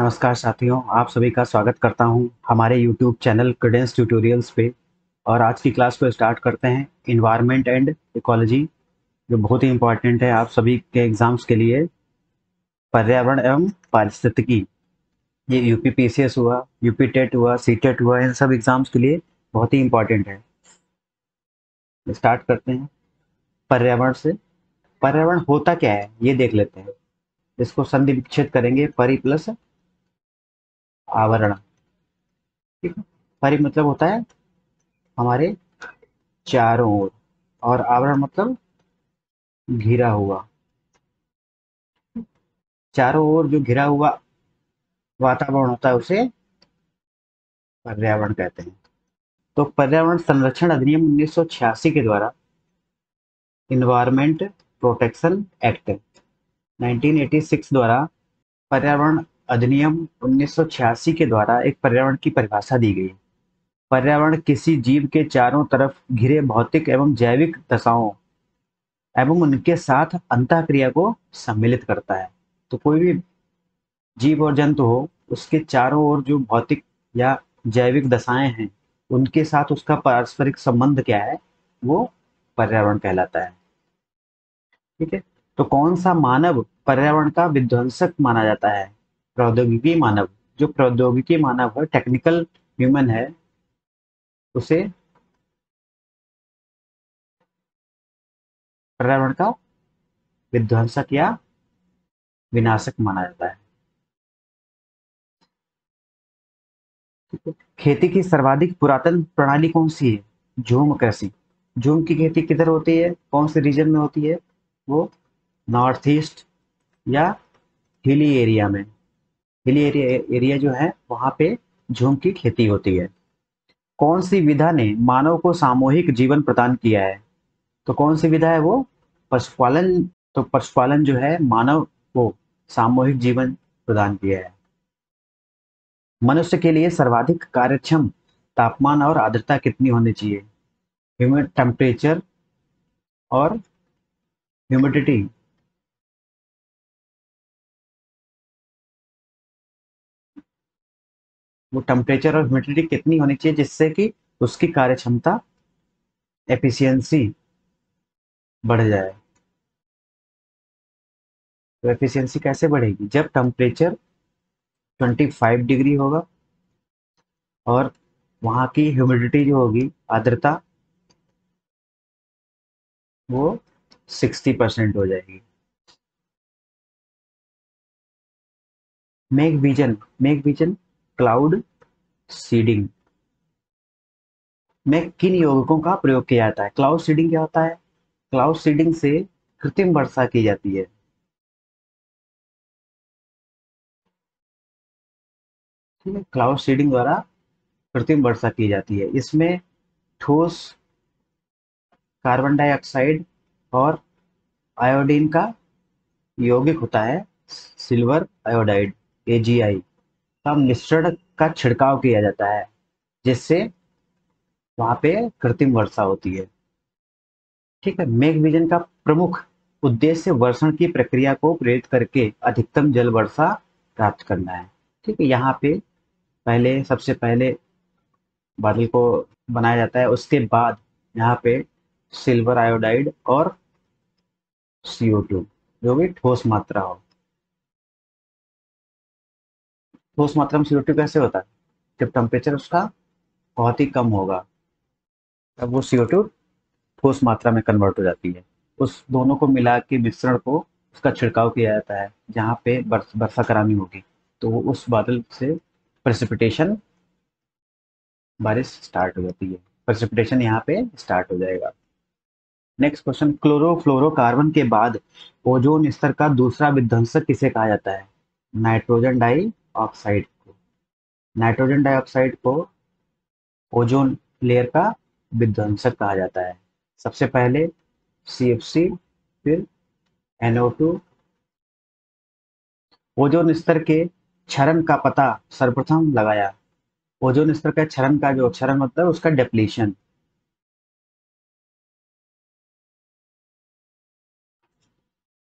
नमस्कार साथियों, आप सभी का स्वागत करता हूँ हमारे YouTube चैनल क्रेडेंस ट्यूटोरियल्स पे। और आज की क्लास को स्टार्ट करते हैं इन्वायरमेंट एंड इकोलॉजी जो बहुत ही इम्पोर्टेंट है आप सभी के एग्ज़ाम्स के लिए। पर्यावरण एवं पारिस्थितिकी, ये यूपी पी हुआ यूपी टेट हुआ सी टेट हुआ, इन सब एग्ज़ाम्स के लिए बहुत ही इम्पोर्टेंट है। स्टार्ट करते हैं पर्यावरण से। पर्यावरण होता क्या है, ये देख लेते हैं। इसको संधि विच्छेद करेंगे, परि प्लस आवरण। ठीक है? परि मतलब होता है हमारे चारों ओर। और आवरण मतलब घिरा हुआ। चारों ओर जो घिरा हुआ वातावरण होता है उसे पर्यावरण कहते हैं। तो पर्यावरण संरक्षण अधिनियम 1986 के द्वारा इन्वायरमेंट प्रोटेक्शन एक्ट 1986 द्वारा पर्यावरण अधिनियम 1986 के द्वारा एक पर्यावरण की परिभाषा दी गई। पर्यावरण किसी जीव के चारों तरफ़ घिरे भौतिक एवं जैविक दशाओं एवं उनके साथ अंत क्रिया को सम्मिलित करता है। तो कोई भी जीव और जंतु हो, उसके चारों ओर जो भौतिक या जैविक दशाएँ हैं, उनके साथ उसका पारस्परिक संबंध क्या है, वो पर्यावरण कहलाता है। ठीक है? तो कौन सा मानव पर्यावरण का विध्वंसक माना जाता है? प्रौद्योगिकी मानव, जो प्रौद्योगिकी मानव है टेक्निकल ह्यूमन है, उसे पर्यावरण का विध्वंसक या विनाशक माना जाता है। खेती की सर्वाधिक पुरातन प्रणाली कौन सी है? झूम कृषि। झूम की खेती किधर होती है? कौन से रीजन में होती है? वो नॉर्थ ईस्ट या हिली एरिया में। हिली एरिया एरिया जो है, वहाँ पे झूम की खेती होती है। कौन सी विधा ने मानव को सामूहिक जीवन प्रदान किया है? तो कौन सी विधा है वो? पशुपालन। तो पशुपालन जो है, मानव को सामूहिक जीवन प्रदान किया है। मनुष्य के लिए सर्वाधिक कार्यक्षम तापमान और आर्द्रता कितनी होनी चाहिए? ह्यूमिड टेम्परेचर और ह्यूमिडिटी वो टेम्परेचर और ह्यूमिडिटी कितनी होनी चाहिए जिससे कि उसकी कार्य क्षमता एफिशिएंसी बढ़ जाए? तो एफिशिएंसी कैसे बढ़ेगी? जब टेम्परेचर 25 डिग्री होगा और वहाँ की ह्यूमिडिटी जो होगी, आर्द्रता, वो 60 परसेंट हो जाएगी। Make vision make vision cloud seeding में किन यौगिकों का प्रयोग किया जाता है? क्लाउड सीडिंग क्या होता है? क्लाउड सीडिंग से कृत्रिम वर्षा की जाती है। ठीक है क्लाउड सीडिंग द्वारा कृत्रिम वर्षा की जाती है। इसमें ठोस कार्बन डाइऑक्साइड और आयोडीन का यौगिक होता है सिल्वर आयोडाइड एजीआई का मिश्रण का छिड़काव किया जाता है, जिससे वहाँ पे कृत्रिम वर्षा होती है। ठीक है, मेघ विजन का प्रमुख उद्देश्य वर्षण की प्रक्रिया को प्रेरित करके अधिकतम जल वर्षा प्राप्त करना है। ठीक है, यहाँ पे पहले, सबसे पहले बादल को बनाया जाता है, उसके बाद यहाँ पे सिल्वर आयोडाइड और सीओ टू, जो भी ठोस मात्रा हो। ठोस मात्रा में सी कैसे होता है? जब टेम्परेचर उसका बहुत ही कम होगा, तब वो सी ठोस मात्रा में कन्वर्ट हो जाती है। उस दोनों को मिला के मिश्रण को उसका छिड़काव किया जाता है, जहाँ पे वर्षा करानी होगी। तो वो उस बादल से प्रेसिपिटेशन बारिश स्टार्ट हो जाती है। प्रेसिपिटेशन यहाँ पे स्टार्ट हो जाएगा। नेक्स्ट क्वेश्चन क्लोरोफ्लोरोकार्बन के बाद ओजोन स्तर का दूसरा विध्वंसक किसे कहा जाता है? नाइट्रोजन डाई ऑक्साइड को नाइट्रोजन डाइऑक्साइड को ओजोन लेयर का विध्वंसक कहा जाता है। सबसे पहले सी एफ़ सी फिर NO2 ओजोन स्तर के क्षरण का पता सर्वप्रथम लगाया। ओजोन स्तर का क्षरण का जो क्षरण होता है, उसका डेप्लीशन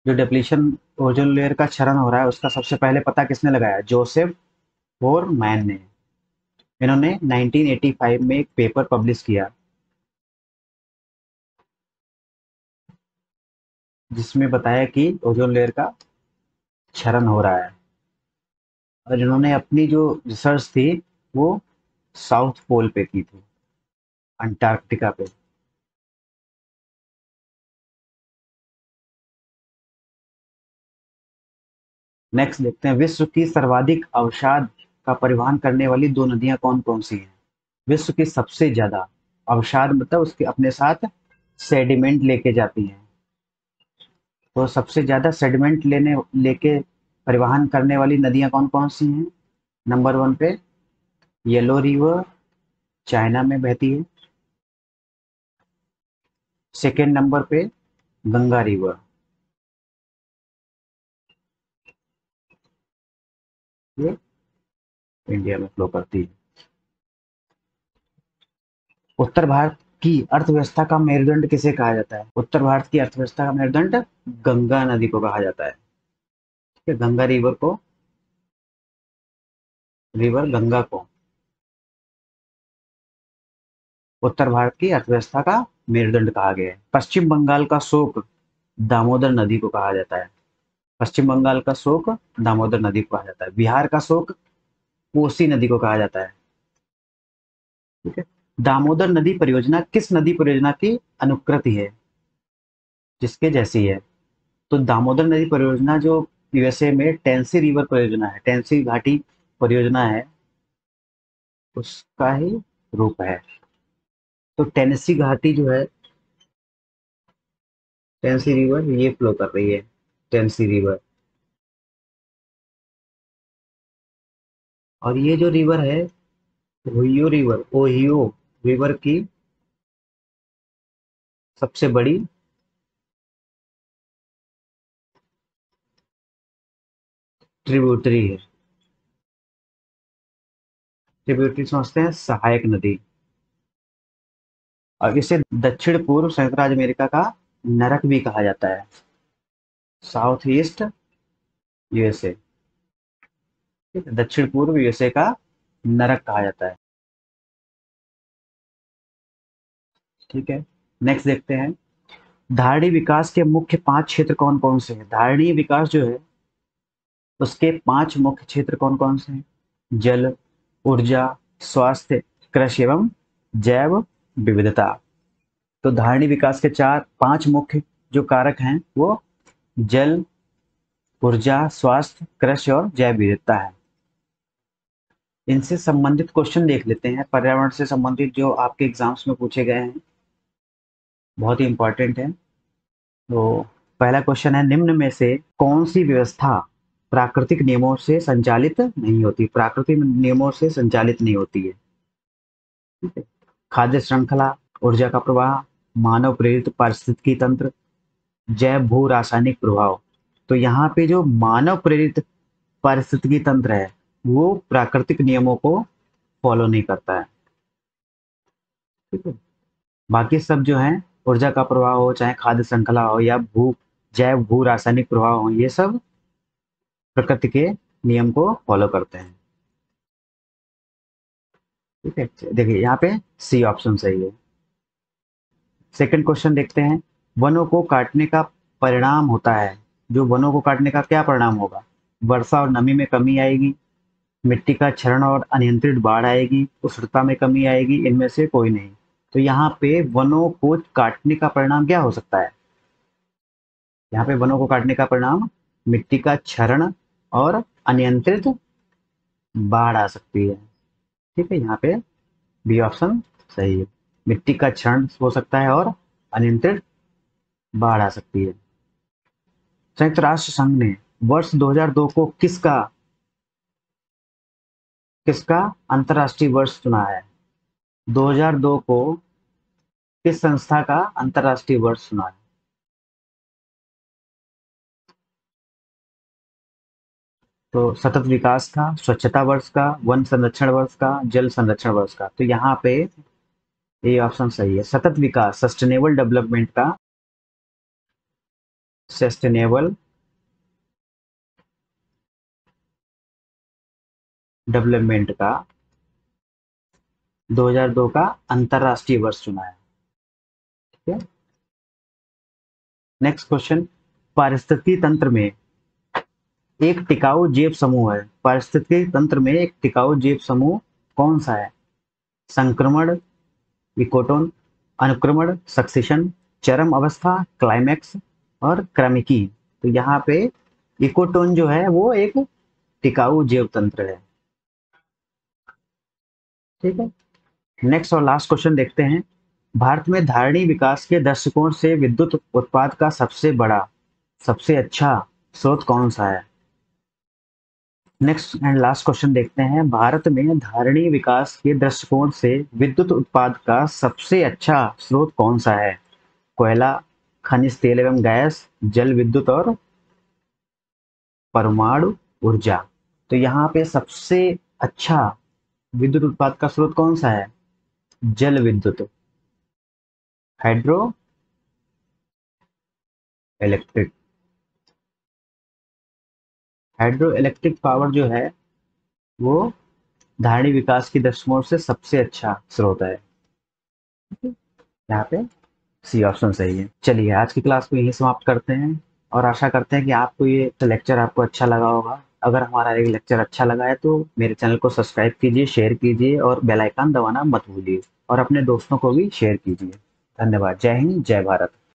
जो डिप्लीशन ओजोन लेयर का क्षरण हो रहा है, उसका सबसे पहले पता किसने लगाया? जोसेफ और मैन ने। इन्होंने 1985 में एक पेपर पब्लिश किया, जिसमें बताया कि ओजोन लेयर का क्षरण हो रहा है। और इन्होंने अपनी जो रिसर्च थी, वो साउथ पोल पे की थी अंटार्कटिका पे। नेक्स्ट देखते हैं, विश्व की सर्वाधिक अवसाद का परिवहन करने वाली दो नदियाँ कौन कौन सी हैं? विश्व की सबसे ज़्यादा अवसाद मतलब उसके अपने साथ सेडिमेंट लेके जाती हैं। तो सबसे ज़्यादा सेडिमेंट लेने, लेके परिवहन करने वाली नदियाँ कौन कौन सी हैं? नंबर वन पे येलो रिवर चाइना में बहती है। सेकेंड नंबर पे गंगा रिवर ये इंडिया में फ्लो करती है। उत्तर भारत की अर्थव्यवस्था का मेरुदंड किसे कहा जाता है? उत्तर भारत की अर्थव्यवस्था का मेरुदंड गंगा नदी को कहा जाता है। गंगा रिवर को रिवर गंगा को। उत्तर भारत की अर्थव्यवस्था का मेरुदंड कहा गया है। पश्चिम बंगाल का शोक दामोदर नदी को कहा जाता है। पश्चिम बंगाल का शोक दामोदर नदी को कहा जाता है। बिहार का शोक कोसी नदी को कहा जाता है। ठीक है? दामोदर नदी परियोजना किस नदी परियोजना की अनुकृति है? जिसके जैसी है। तो दामोदर नदी परियोजना जो यूएसए में टेंसी रिवर परियोजना है, टेंसी घाटी परियोजना है, उसका ही रूप है। तो टेनेसी घाटी जो है, टेंसी रिवर ये फ्लो कर रही है। टेंसी रिवर और ये जो रिवर है ओहियो रिवर ओहियो रिवर की सबसे बड़ी ट्रिब्यूटरी है। ट्रिब्यूटरी समझते हैं सहायक नदी। और इसे दक्षिण पूर्व संयुक्त राज्य अमेरिका का नरक भी कहा जाता है। South east USA. ठीक दक्षिण पूर्व यूएसए का नरक कहा जाता है। ठीक है नेक्स्ट देखते हैं। धारणी विकास के मुख्य पाँच क्षेत्र कौन कौन से हैं? धारणी विकास जो है, उसके पाँच मुख्य क्षेत्र कौन कौन से हैं? जल, ऊर्जा, स्वास्थ्य, कृषि एवं जैव विविधता। तो धारणी विकास के चार, पाँच मुख्य जो कारक हैं, वो जल, ऊर्जा, स्वास्थ्य, कृषि और जैव विविधता है। इनसे संबंधित क्वेश्चन देख लेते हैं। पर्यावरण से संबंधित जो आपके एग्ज़ाम्स में पूछे गए हैं, बहुत ही इंपॉर्टेंट है। तो पहला क्वेश्चन है, निम्न में से कौन सी व्यवस्था प्राकृतिक नियमों से संचालित नहीं होती? प्राकृतिक नियमों से संचालित नहीं होती है। है। खाद्य श्रृंखला, ऊर्जा का प्रवाह, मानव प्रेरित पारिस्थितिकी तंत्र जैव भू रासायनिक प्रभाव। तो यहाँ पे जो मानव प्रेरित पारिस्थितिकी तंत्र है, वो प्राकृतिक नियमों को फॉलो नहीं करता है। ठीक है? बाकी सब जो है, ऊर्जा का प्रभाव हो, चाहे खाद्य श्रृंखला हो या भू, जैव भू रासायनिक प्रभाव हो, ये सब प्रकृति के नियम को फॉलो करते हैं। ठीक है? देखिए, यहाँ पे सी ऑप्शन सही है। सेकंड क्वेश्चन देखते हैं। वनों को काटने का परिणाम होता है। जो वनों को काटने का क्या परिणाम होगा? वर्षा और नमी में कमी आएगी, मिट्टी का क्षरण और अनियंत्रित बाढ़ आएगी, उष्णता में कमी आएगी, इनमें से कोई नहीं। तो यहाँ पे वनों को काटने का परिणाम क्या हो सकता है? यहाँ पे वनों को काटने का परिणाम मिट्टी का क्षरण और अनियंत्रित बाढ़ आ सकती है। ठीक है, यहाँ पे बी ऑप्शन सही है। मिट्टी का क्षरण हो सकता है और अनियंत्रित बाढ़ आ सकती है। संयुक्त राष्ट्र संघ ने वर्ष 2002 को किसका किसका अंतरराष्ट्रीय वर्ष चुना है? 2002 को किस संस्था का अंतरराष्ट्रीय वर्ष चुना है? तो सतत विकास का, स्वच्छता वर्ष का, वन संरक्षण वर्ष का, जल संरक्षण वर्ष का। तो यहाँ पे ये ऑप्शन सही है। सतत विकास सस्टेनेबल डेवलपमेंट का सस्टेनेबल डेवलपमेंट का 2002 का अंतरराष्ट्रीय वर्ष चुना है। ठीक है? नेक्स्ट क्वेश्चन पारिस्थितिकी तंत्र में एक टिकाऊ जैव समूह है। पारिस्थितिकी तंत्र में एक टिकाऊ जैव समूह कौन सा है? संक्रमण इकोटोन अनुक्रमण, सक्सेशन, चरम अवस्था क्लाइमैक्स और क्रमिकी। तो यहाँ पे इकोटोन जो है, वो एक टिकाऊ जैव तंत्र है। ठीक है? नेक्स्ट और लास्ट क्वेश्चन देखते हैं। भारत में धारणी विकास के दृष्टिकोण से विद्युत उत्पाद का सबसे बड़ा, सबसे अच्छा स्रोत कौन सा है? नेक्स्ट एंड लास्ट क्वेश्चन देखते हैं। भारत में धारणी विकास के दृष्टिकोण से विद्युत उत्पाद का सबसे अच्छा स्रोत कौन सा है? कोयला खनिज, तेल एवं गैस, जल विद्युत और परमाणु ऊर्जा। तो यहाँ पे सबसे अच्छा विद्युत उत्पाद का स्रोत कौन सा है? जल विद्युत। Hydro electric. Hydro electric power जो है, वो धारणी विकास की दृष्टिकोण से सबसे अच्छा स्रोत है। यहाँ पे सी ऑप्शन सही है। चलिए, आज की क्लास को यही समाप्त करते हैं और आशा करते हैं कि आपको ये लेक्चर आपको अच्छा लगा होगा। अगर हमारा ये लेक्चर अच्छा लगा है तो मेरे चैनल को सब्सक्राइब कीजिए शेयर कीजिए और बेल आइकन दबाना मत भूलिए और अपने दोस्तों को भी शेयर कीजिए। धन्यवाद। जय हिंद, जय भारत।